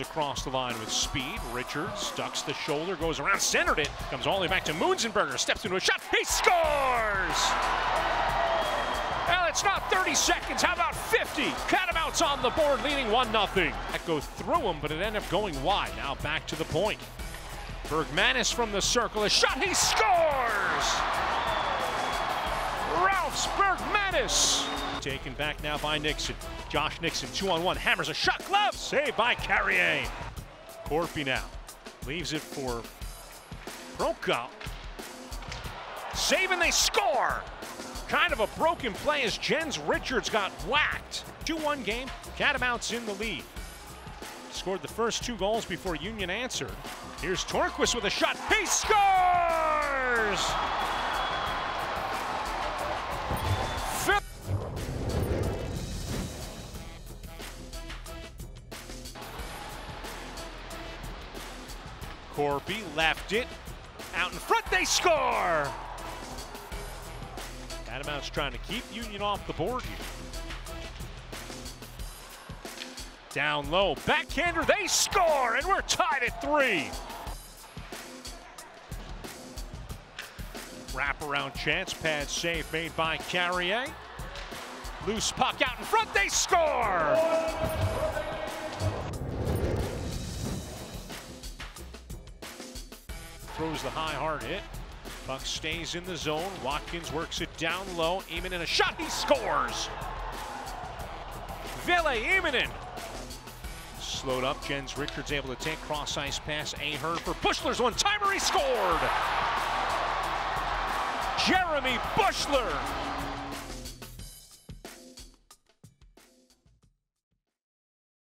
across the line with speed. Richards ducks the shoulder, goes around, centered it, comes all the way back to Munzenberger, steps into a shot, he scores! Well, it's not 30 seconds, how about 50? Catamounts on the board, leading 1 0. That goes through him, but it ended up going wide. Now back to the point. Bergmanis from the circle, a shot, he scores! Ralfs Bergmanis! Taken back now by Nixon. Josh Nixon, two on one, hammers a shot, glove, saved by Carriere. Corpy now leaves it for Prokop. Save and they score! Kind of a broken play as Jens Richards got whacked. 2-1 game, Catamounts in the lead. Scored the first two goals before Union answered. Here's Torquist with a shot, he scores! Corby left it. Out in front, they score! Catamounts trying to keep Union off the board here. Down low, backhander, they score, and we're tied at three. Wraparound chance, pad save made by Carriere. Loose puck out in front, they score! Throws the high hard hit. Puck stays in the zone. Watkins works it down low. Immonen in a shot. He scores. Ville Immonen Slowed up. Jens Richards able to take cross ice pass. Ahern for Bushler's one timer. He scored. Jeremy Bushler